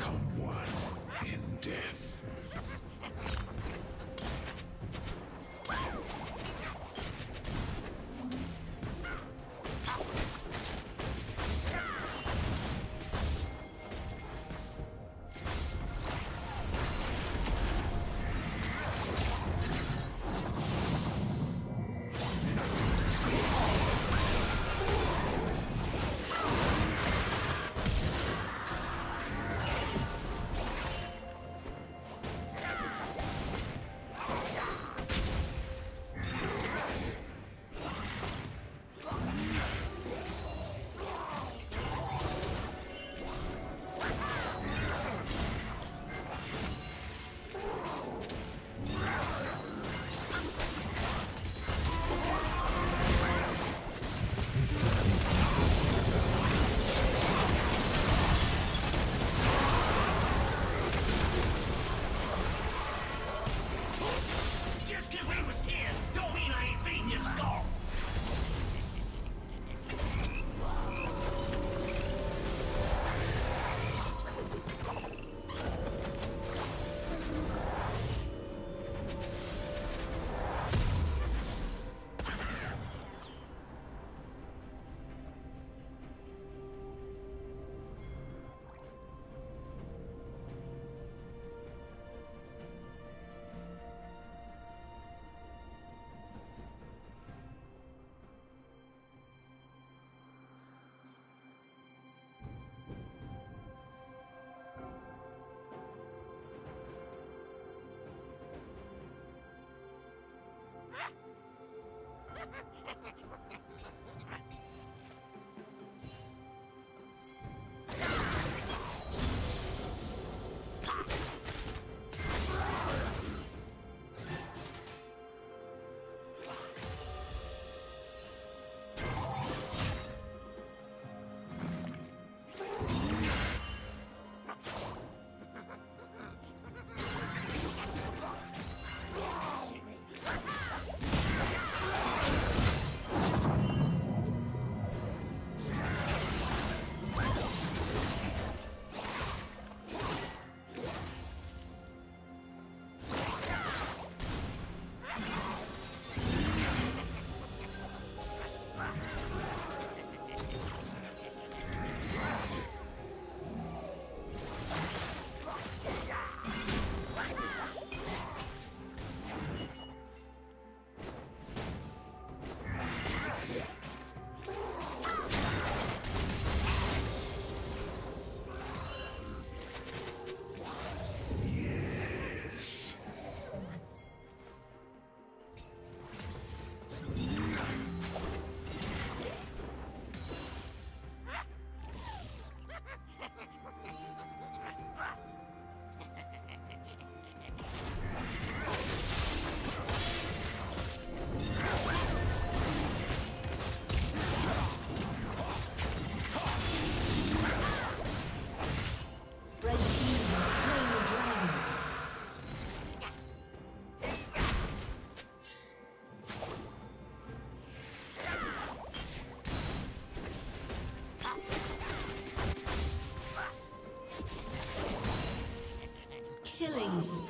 Killing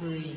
spree.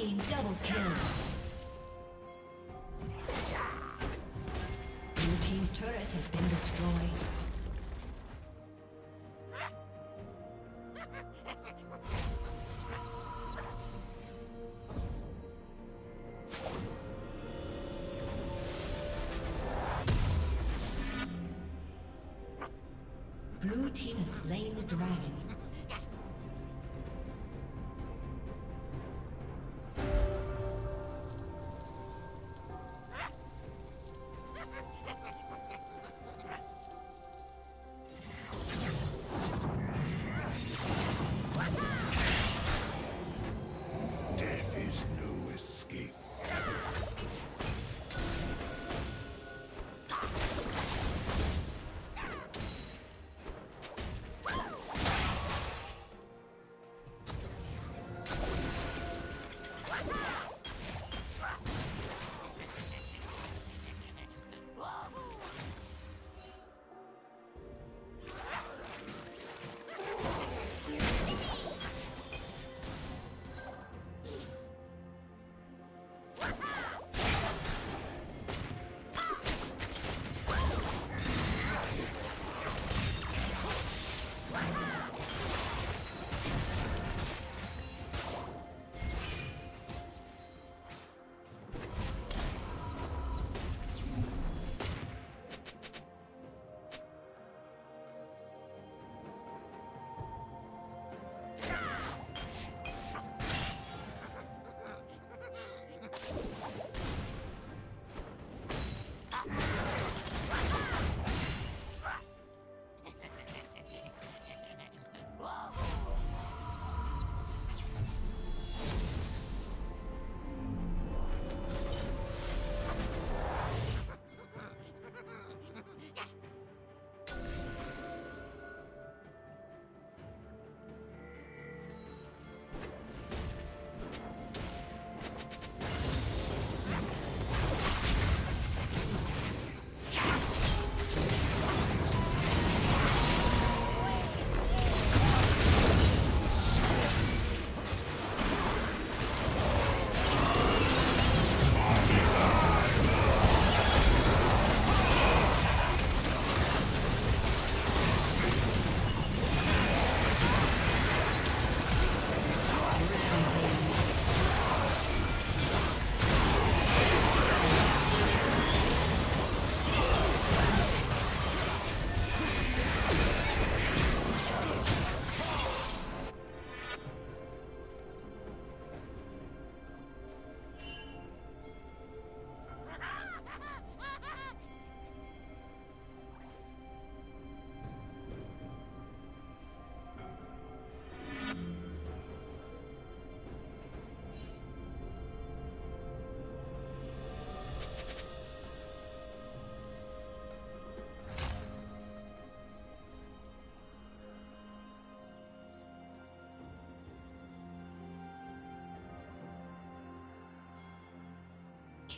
Team double kill. Blue team's turret has been destroyed. Blue team has slain the dragon.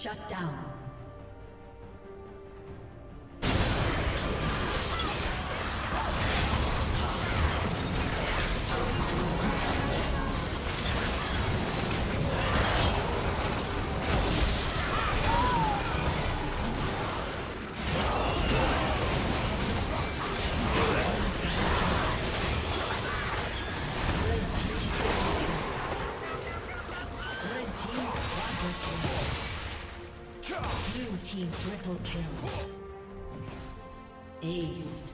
Shut down. Aced.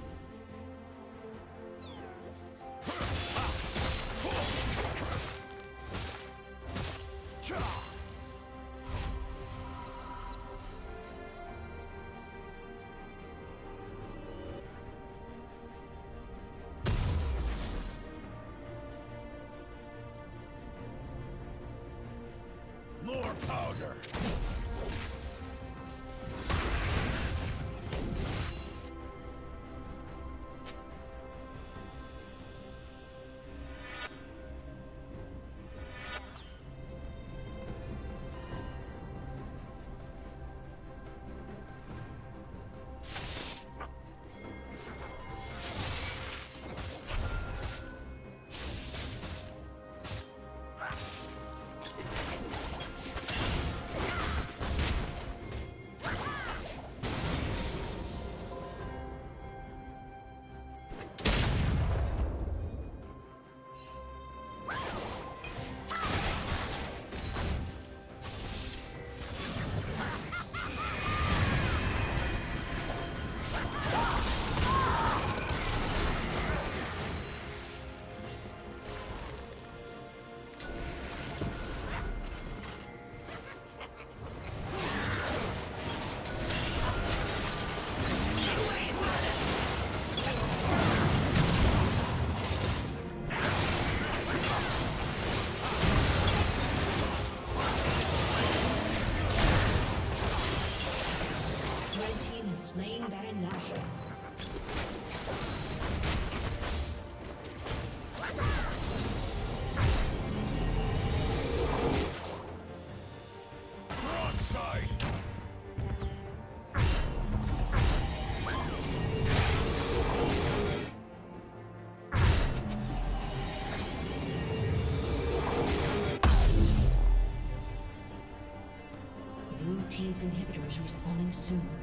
Respawning soon.